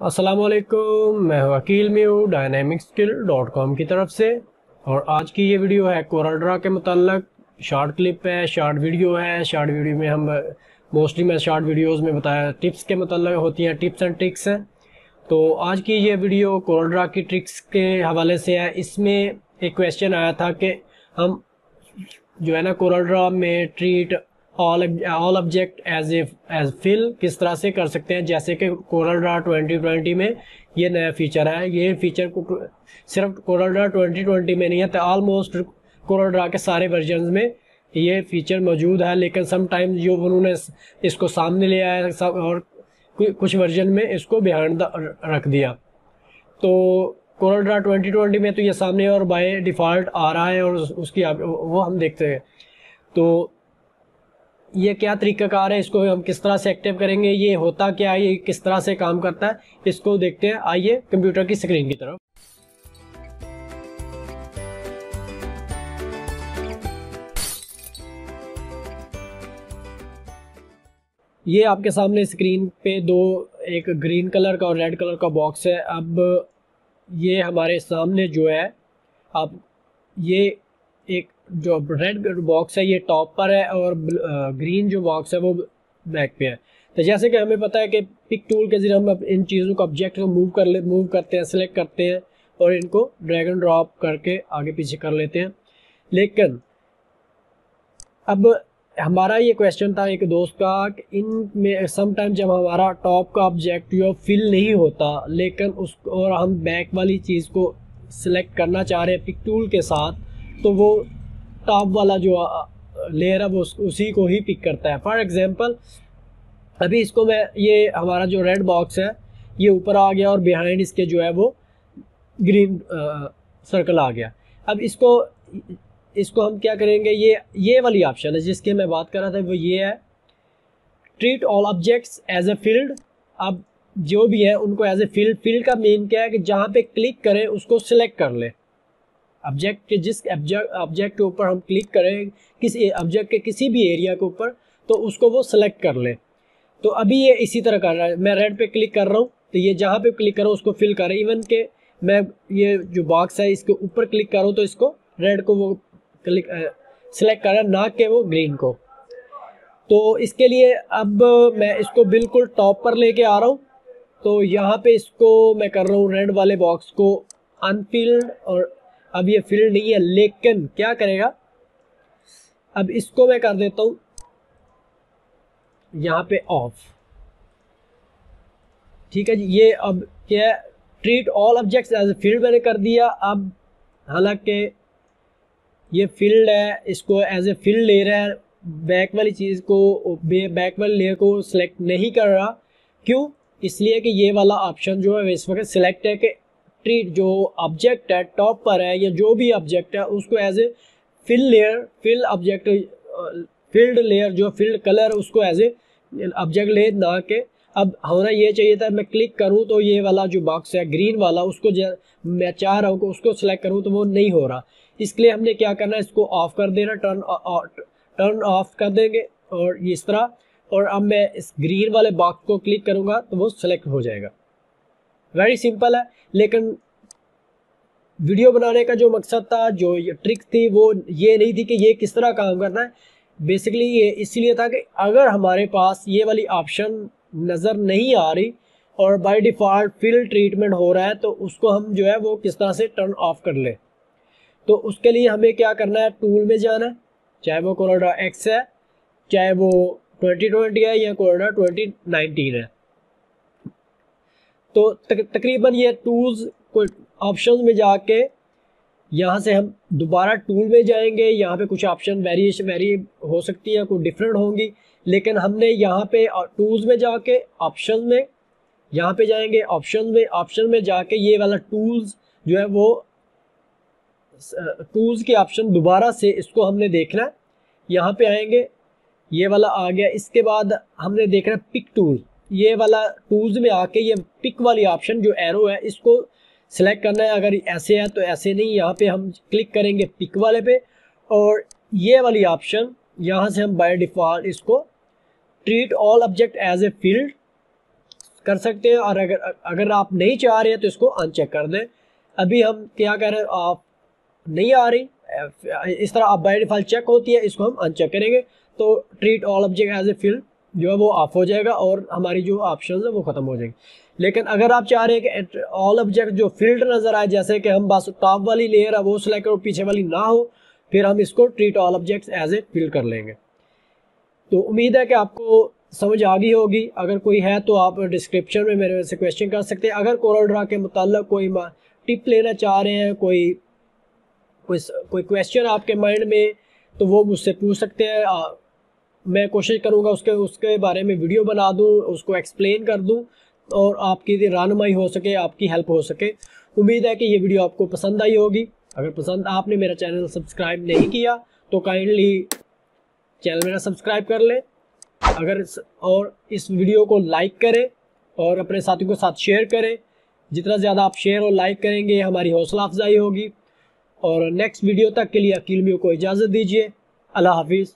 अस्सलाम वालेकुम मैं वकील म्यू डायनेमिक स्किल डॉट कॉम की तरफ़ से। और आज की ये वीडियो है कोरल के मतलब शॉर्ट क्लिप है, शॉर्ट वीडियो है। शॉर्ट वीडियो में हम, मोस्टली मैं शॉर्ट वीडियोस में बताया टिप्स के मतलब होती हैं, टिप्स एंड ट्रिक्स हैं। तो आज की ये वीडियो कोरल की ट्रिक्स के हवाले से है। इसमें एक क्वेश्चन आया था कि हम जो है ना कोरल में treat all all object as a as fill किस तरह से कर सकते हैं? जैसे कि कोरल ड्रा 2020 में ये नया फीचर है ये फीचर को सिर्फ़ कोरल ड्रा 2020 में नहीं है तो ऑलमोस्ट कोरल ड्रा के सारे वर्जन में ये फीचर मौजूद है, लेकिन समटाइम जो उन्होंने इसको सामने ले आया सब और कुछ वर्जन में इसको बिहाइंड रख दिया। तो कोरल ड्रा 2020 में तो ये सामने और बाय डिफ़ॉल्ट आ रहा है और उसकी वो हम देखते हैं। तो ये क्या तरीक़ाकार है? इसको हम किस तरह से एक्टिव करेंगे? ये होता क्या? है ये किस तरह से काम करता है? इसको देखते हैं। आइए कंप्यूटर की स्क्रीन की तरफ़। ये आपके सामने स्क्रीन पे दो, एक ग्रीन कलर का और रेड कलर का बॉक्स है। अब ये हमारे सामने जो है अब ये एक जो रेड बॉक्स है, ये टॉप पर है और ग्रीन जो बॉक्स है वो बैक पे है। तो जैसे कि हमें पता है कि पिक टूल के ज़रिए हम इन चीज़ों को ऑब्जेक्ट को मूव कर ले मूव करते हैं सेलेक्ट करते हैं और इनको ड्रैग एंड ड्रॉप करके आगे पीछे कर लेते हैं। लेकिन अब हमारा ये क्वेश्चन था एक दोस्त का कि इन में समटाइम जब हमारा टॉप का ऑब्जेक्ट जो फिल नहीं होता, लेकिन उस, और हम बैक वाली चीज़ को सिलेक्ट करना चाह रहे हैं पिक टूल के साथ तो वो टॉप वाला जो लेयर है, वो उसी को ही पिक करता है। फॉर एग्ज़ाम्पल अभी इसको मैं, ये हमारा जो रेड बॉक्स है, ये ऊपर आ गया और बिहाइंड इसके जो है वो ग्रीन सर्कल आ गया। अब इसको इसको हम क्या करेंगे, ये ये वाली ऑप्शन है, जिसके मैं बात कर रहा था, वो ये है। Treat all objects as a filled अब जो भी है, उनको एज ए फ़ील्ड फ़ील्ड का मेन क्या है कि जहाँ पे क्लिक करें, उसको सिलेक्ट कर ले। ऑब्जेक्ट के जिस ऑब्जेक्ट के ऊपर हम क्लिक करें, किसी ऑब्जेक्ट के किसी भी एरिया के ऊपर तो उसको वो सेलेक्ट कर ले। तो अभी ये इसी तरह कर रहा है। मैं रेड पे क्लिक कर रहा हूँ तो ये जहाँ पे क्लिक कर, उसको फिल कर। इवन के मैं ये जो बॉक्स है, इसके ऊपर क्लिक करूँ तो इसको रेड को वो क्लिक सेलेक्ट कर ना के वो ग्रीन को। तो इसके लिए अब मैं इसको बिल्कुल टॉप पर लेके आ रहा हूँ। तो यहाँ पे इसको मैं कर रहा हूँ रेड वाले बॉक्स को अनफिल्ड और अब ये फ़ील्ड नहीं है, लेकिन क्या करेगा? अब इसको मैं कर देता हूँ। यहाँ पे ऑफ़ ठीक है जी, ये अब क्या treat all objects as a filled मैंने कर दिया। अब हालाँकि ये फ़ील्ड है, इसको एज ए फ़ील्ड ले रहा है। बैक वाली चीज़ को बैक वाली लेयर को सिलेक्ट नहीं कर रहा। क्यों? इसलिए कि ये वाला ऑप्शन जो है, इस वक्त सिलेक्ट है कि ट्रीट जो ऑब्जेक्ट है टॉप पर है, या जो भी ऑब्जेक्ट है, उसको as a fill layer fill object filled layer जो फ़ील्ड कलर उसको एज ए ऑब्जेक्ट ले ना के अब होना ये चाहिए था, मैं क्लिक करूँ तो ये वाला जो बॉक्स है ग्रीन वाला, उसको मैं चाह रहा हूँ उसको सेलेक्ट करूँ तो वो नहीं हो रहा। इसके लिए हमने क्या करना है, इसको ऑफ़ कर देना टर्न टर्न ऑफ़ कर देंगे, और इस तरह, और अब मैं इस ग्रीन वाले बॉक्स को क्लिक करूँगा तो वो सिलेक्ट हो जाएगा। वेरी सिंपल है, लेकिन वीडियो बनाने का जो मकसद था, जो ट्रिक थी, वो ये नहीं थी कि ये किस तरह काम करना है। बेसिकली ये इसलिए था कि अगर हमारे पास ये वाली ऑप्शन नज़र नहीं आ रही और बाय डिफ़ॉल्ट फिल ट्रीटमेंट हो रहा है तो उसको हम जो है वो किस तरह से टर्न ऑफ़ कर ले। तो उसके लिए हमें क्या करना है? टूल में जाना है, चाहे वो कोरोडा एक्स है, चाहे वो ट्वेंटी ट्वेंटी है या कोरोडा ट्वेंटी नाइनटीन है। तो तक, तकरीबन ये टूल्स को ऑप्शन में जाके यहाँ से हम दोबारा टूल में जाएँगे यहाँ पे कुछ ऑप्शन वेरिएशन वेरी हो सकती है कुछ डिफरेंट होंगी लेकिन हमने यहाँ पे टूल्स में जाके ऑप्शन में यहाँ पे जाएँगे ऑप्शन में ऑप्शन में जाके ये वाला टूल्स जो है वो टूल्स के ऑप्शन दोबारा से इसको हमने देखना है। यहाँ पे आएँगे ये वाला आ गया इसके बाद हमने देखना है पिक टूल ये वाला टूल्स में आके ये पिक वाली ऑप्शन जो एरो है, इसको सिलेक्ट करना है। अगर ऐसे है तो ऐसे नहीं, यहाँ पे हम क्लिक करेंगे पिक वाले पे और ये वाली ऑप्शन यहाँ से हम बाय डिफ़ॉल्ट इसको treat all object as a filled कर सकते हैं। और अगर अगर आप नहीं चाह रहे हैं तो इसको अनचेक कर दें। अभी हम क्या कह रहे हैं, आप नहीं आ रही, इस तरह आप बाई डिफ़ॉल्ट चेक होती है, इसको हम अनचेक करेंगे। तो treat all object as a filled जो है वो ऑफ़ हो जाएगा और हमारी जो ऑप्शन है वो ख़त्म हो जाएगी। लेकिन अगर आप चाह रहे हैं कि ऑल ऑब्जेक्ट जो फ़ील्ड नज़र आए, जैसे कि हम बस टॉप वाली लेयर है वो सिलेक्ट करो, पीछे वाली ना हो, फिर हम इसको treat all objects as a filled कर लेंगे। तो उम्मीद है कि आपको समझ आ गई होगी। अगर कोई है तो आप डिस्क्रिप्शन में मेरे से क्वेश्चन कर सकते हैं। अगर कोरल ड्रा के मतलब कोई टिप लेना चाह रहे हैं, कोई कोई कोई क्वेश्चन आपके माइंड में तो वो मुझसे पूछ सकते हैं। मैं कोशिश करूँगा उसके उसके बारे में वीडियो बना दूँ, उसको एक्सप्लेन कर दूँ, और आपकी रहनुमाई हो सके, आपकी हेल्प हो सके। उम्मीद है कि ये वीडियो आपको पसंद आई होगी। अगर पसंद, आपने मेरा चैनल सब्सक्राइब नहीं किया तो काइंडली चैनल मेरा सब्सक्राइब कर लें। अगर और इस वीडियो को लाइक करें, और अपने साथियों के साथ शेयर करें। जितना ज़्यादा आप शेयर और लाइक करेंगे हमारी हौसला अफजाई होगी। और नेक्स्ट वीडियो तक के लिए अकील को इजाज़त दीजिए। अल्लाह हाफिज़।